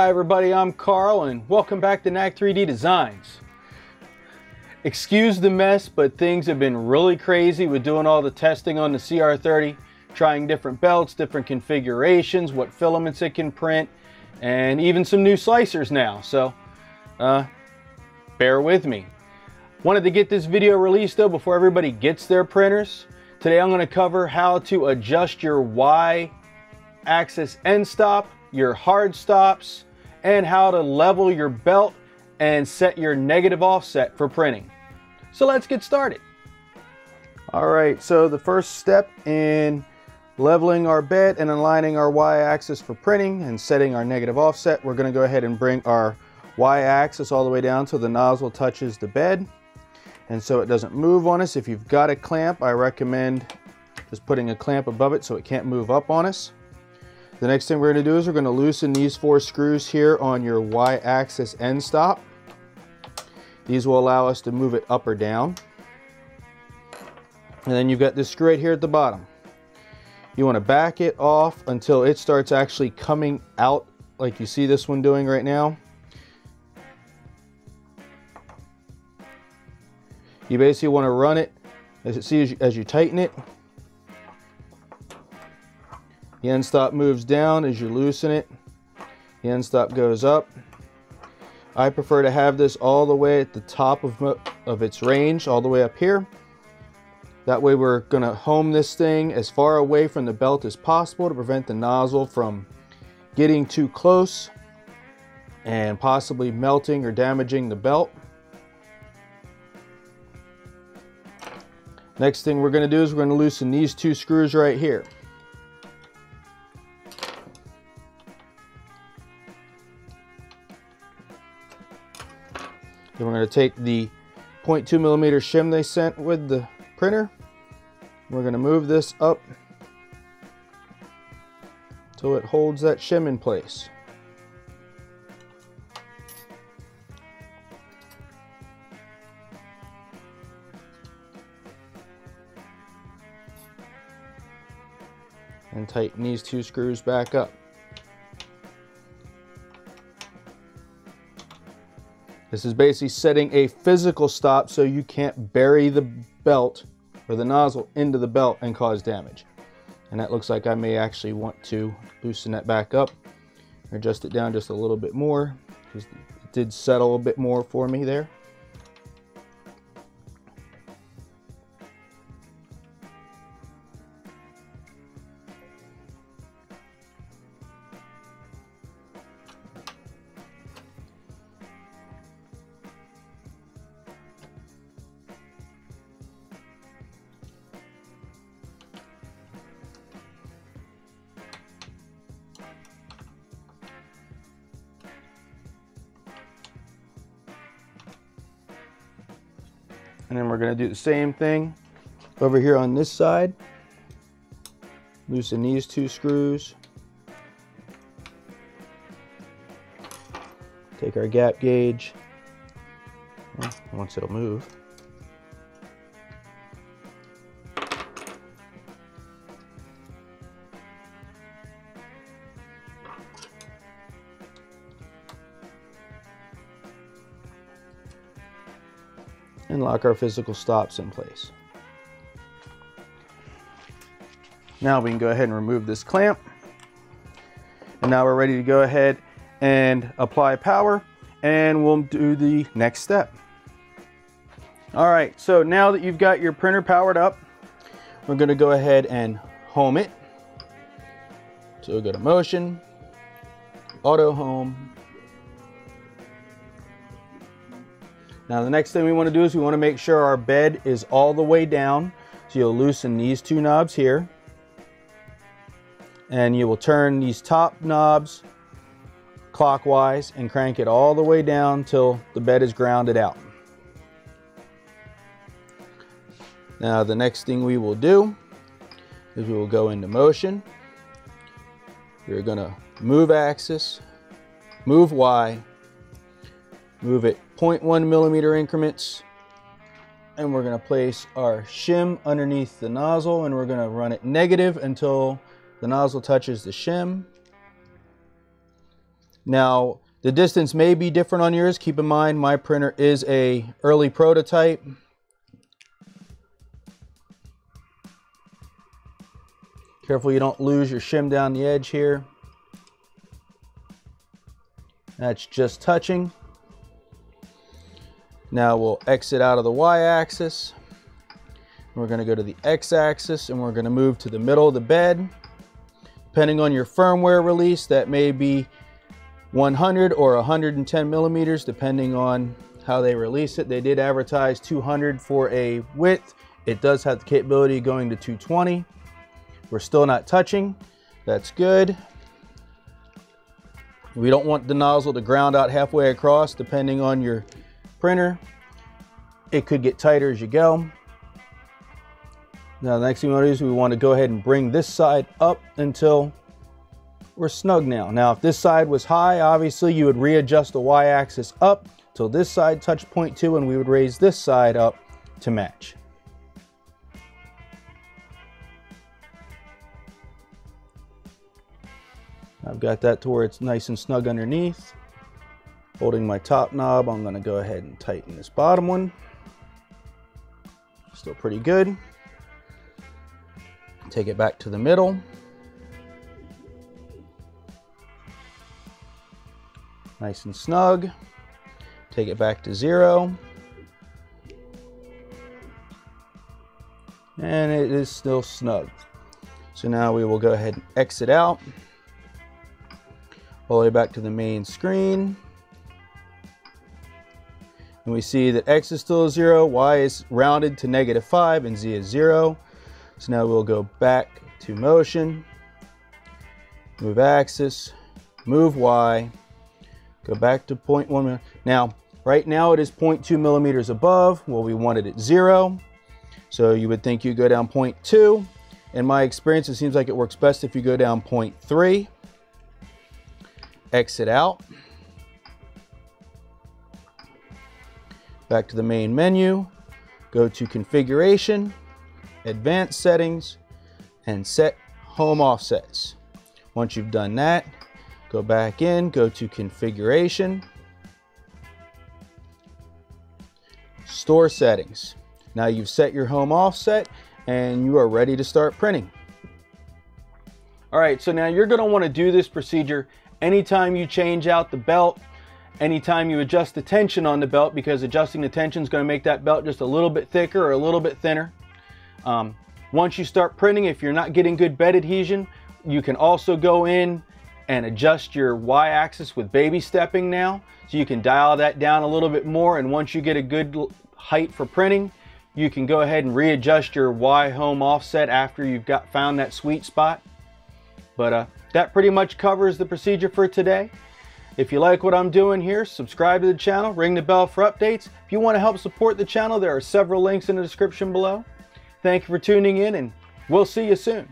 Hi everybody, I'm Carl and welcome back to NAK 3D Designs. Excuse the mess, but things have been really crazy with doing all the testing on the CR30, trying different belts, different configurations, what filaments it can print, and even some new slicers now, so uh, bear with me. Wanted to get this video released though before everybody gets their printers. Today I'm going to cover how to adjust your Y axis end stop your hard stops, and how to level your belt and set your negative offset for printing. So let's get started. All right, so the first step in leveling our bed and aligning our y-axis for printing and setting our negative offset, we're gonna go ahead and bring our y-axis all the way down so the nozzle touches the bed. And so it doesn't move on us. If you've got a clamp, I recommend just putting a clamp above it so it can't move up on us. The next thing we're going to do is we're going to loosen these four screws here on your y-axis end stop. These will allow us to move it up or down. And then you've got this screw right here at the bottom. You want to back it off until it starts actually coming out like you see this one doing right now. You basically want to run it as it see as you tighten it the end stop moves down as you loosen it. The end stop goes up. I prefer to have this all the way at the top of, of its range, all the way up here. That way we're going to home this thing as far away from the belt as possible to prevent the nozzle from getting too close and possibly melting or damaging the belt. Next thing we're going to do is we're going to loosen these two screws right here. Then we're going to take the 0.2 millimeter shim they sent with the printer. We're going to move this up so it holds that shim in place. And tighten these two screws back up. This is basically setting a physical stop so you can't bury the belt or the nozzle into the belt and cause damage. And that looks like I may actually want to loosen that back up, adjust it down just a little bit more because it did settle a bit more for me there. And then we're gonna do the same thing over here on this side. Loosen these two screws. Take our gap gauge. Once it'll move. And lock our physical stops in place. Now we can go ahead and remove this clamp. And now we're ready to go ahead and apply power and we'll do the next step. All right, so now that you've got your printer powered up, we're gonna go ahead and home it. So we'll go to motion, auto home, Now the next thing we want to do is we want to make sure our bed is all the way down. So you'll loosen these two knobs here. And you will turn these top knobs clockwise and crank it all the way down till the bed is grounded out. Now the next thing we will do is we will go into motion. You're gonna move axis, move Y, move it 0.1 millimeter increments and we're going to place our shim underneath the nozzle and we're going to run it negative until the nozzle touches the shim. Now, the distance may be different on yours. Keep in mind, my printer is a early prototype. Careful you don't lose your shim down the edge here. That's just touching. Now we'll exit out of the y-axis. We're going to go to the x-axis and we're going to move to the middle of the bed. Depending on your firmware release, that may be 100 or 110 millimeters, depending on how they release it. They did advertise 200 for a width. It does have the capability of going to 220. We're still not touching. That's good. We don't want the nozzle to ground out halfway across, depending on your printer. It could get tighter as you go. Now the next thing we want to do is we want to go ahead and bring this side up until we're snug now. Now if this side was high, obviously you would readjust the y-axis up till this side touched point two and we would raise this side up to match. I've got that to where it's nice and snug underneath. Holding my top knob, I'm gonna go ahead and tighten this bottom one. Still pretty good. Take it back to the middle. Nice and snug. Take it back to zero. And it is still snug. So now we will go ahead and exit out. All the way back to the main screen. And we see that X is still zero, Y is rounded to negative five, and Z is zero. So now we'll go back to motion, move axis, move Y, go back to 0.1. Now, right now it is 0.2 millimeters above. Well, we wanted it zero. So you would think you go down 0.2. In my experience, it seems like it works best if you go down 0.3. Exit out. Back to the main menu. Go to configuration advanced settings, and set home offsets. Once you've done that, go back in, go to configuration, store settings. Now you've set your home offset and you are ready to start printing. All right, so now you're gonna wanna do this procedure anytime you change out the belt, anytime you adjust the tension on the belt because adjusting the tension is gonna make that belt just a little bit thicker or a little bit thinner. Um, once you start printing, if you're not getting good bed adhesion, you can also go in and adjust your y-axis with baby stepping now. So you can dial that down a little bit more. And once you get a good height for printing, you can go ahead and readjust your Y home offset after you've got found that sweet spot. But uh, that pretty much covers the procedure for today. If you like what I'm doing here, subscribe to the channel, ring the bell for updates. If you want to help support the channel, there are several links in the description below. Thank you for tuning in and we'll see you soon.